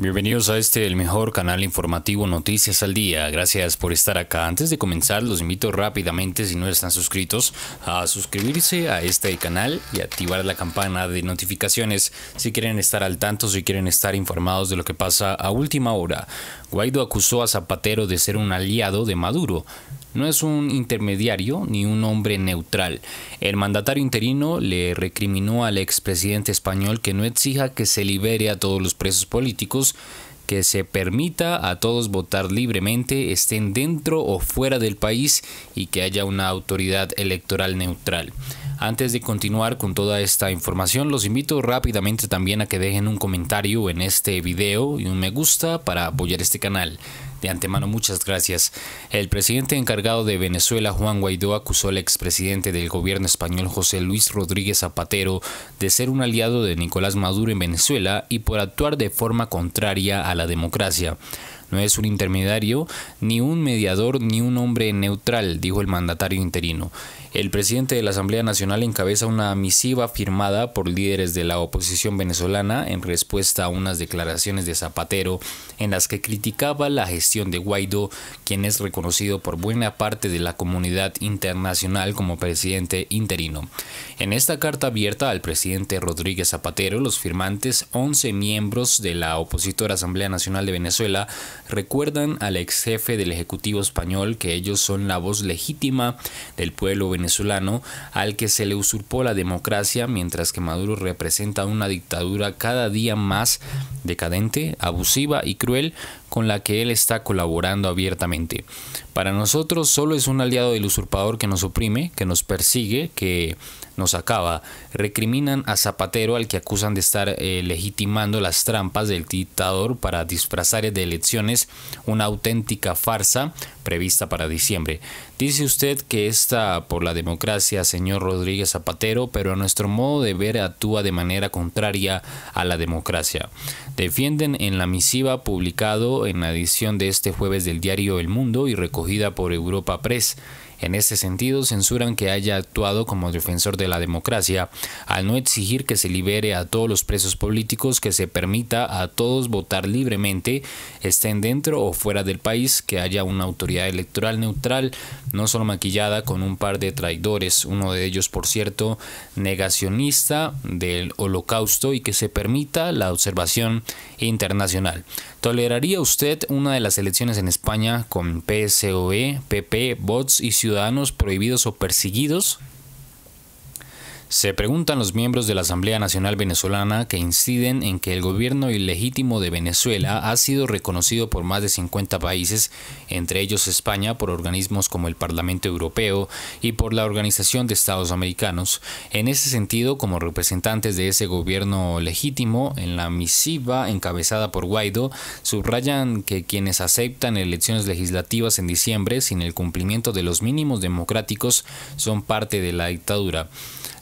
Bienvenidos a este, el mejor canal informativo Noticias al Día. Gracias por estar acá. Antes de comenzar, los invito rápidamente, si no están suscritos, a suscribirse a este canal y activar la campana de notificaciones si quieren estar al tanto, si quieren estar informados de lo que pasa a última hora. Guaido acusó a Zapatero de ser un aliado de Maduro. No es un intermediario ni un hombre neutral. El mandatario interino le recriminó al expresidente español que no exija que se libere a todos los presos políticos, que se permita a todos votar libremente, estén dentro o fuera del país y que haya una autoridad electoral neutral. Antes de continuar con toda esta información, los invito rápidamente también a que dejen un comentario en este video y un me gusta para apoyar este canal. De antemano, muchas gracias. El presidente encargado de Venezuela, Juan Guaidó, acusó al expresidente del gobierno español, José Luis Rodríguez Zapatero, de ser un aliado de Nicolás Maduro en Venezuela y por actuar de forma contraria a la democracia. No es un intermediario, ni un mediador, ni un hombre neutral, dijo el mandatario interino. El presidente de la Asamblea Nacional encabeza una misiva firmada por líderes de la oposición venezolana en respuesta a unas declaraciones de Zapatero en las que criticaba la gestión de Guaidó, quien es reconocido por buena parte de la comunidad internacional como presidente interino. En esta carta abierta al presidente Rodríguez Zapatero, los firmantes, 11 miembros de la opositora Asamblea Nacional de Venezuela, recuerdan al ex jefe del Ejecutivo español que ellos son la voz legítima del pueblo venezolano al que se le usurpó la democracia mientras que Maduro representa una dictadura cada día más decadente, abusiva y cruel con la que él está colaborando abiertamente. Para nosotros solo es un aliado del usurpador que nos oprime, que nos persigue, que nos acaba. Recriminan a Zapatero al que acusan de estar eh, legitimando las trampas del dictador para disfrazar de elecciones una auténtica farsa prevista para diciembre. Dice usted que está por la democracia, señor Rodríguez Zapatero, pero a nuestro modo de ver actúa de manera contraria a la democracia. Defienden en la misiva publicado en la edición de este jueves del diario El Mundo y recogida por Europa Press en ese sentido, censuran que haya actuado como defensor de la democracia al no exigir que se libere a todos los presos políticos, que se permita a todos votar libremente, estén dentro o fuera del país, que haya una autoridad electoral neutral, no solo maquillada con un par de traidores, uno de ellos, por cierto, negacionista del holocausto y que se permita la observación internacional. ¿Toleraría usted una de las elecciones en España con PSOE, PP, bots y ciudadanos prohibidos o perseguidos? Se preguntan los miembros de la Asamblea Nacional Venezolana que inciden en que el gobierno ilegítimo de Venezuela ha sido reconocido por más de 50 países, entre ellos España, por organismos como el Parlamento Europeo y por la Organización de Estados Americanos. En ese sentido, como representantes de ese gobierno legítimo, en la misiva encabezada por Guaidó, subrayan que quienes aceptan elecciones legislativas en diciembre sin el cumplimiento de los mínimos democráticos son parte de la dictadura.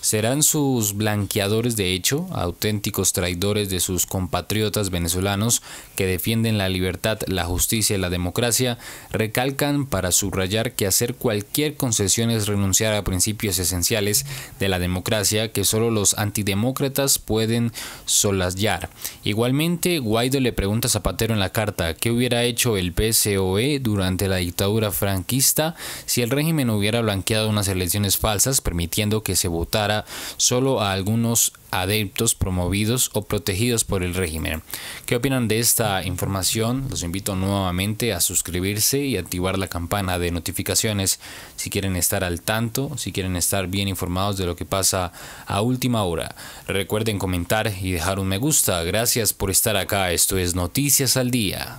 ¿Serán sus blanqueadores de hecho, auténticos traidores de sus compatriotas venezolanos que defienden la libertad, la justicia y la democracia? Recalcan para subrayar que hacer cualquier concesión es renunciar a principios esenciales de la democracia que solo los antidemócratas pueden solasar. Igualmente, Guaido le pregunta a Zapatero en la carta qué hubiera hecho el PSOE durante la dictadura franquista si el régimen hubiera blanqueado unas elecciones falsas permitiendo que se votara solo a algunos adeptos promovidos o protegidos por el régimen. ¿Qué opinan de esta información? Los invito nuevamente a suscribirse y activar la campana de notificaciones si quieren estar al tanto, si quieren estar bien informados de lo que pasa a última hora. Recuerden comentar y dejar un me gusta. Gracias por estar acá. Esto es Noticias al Día.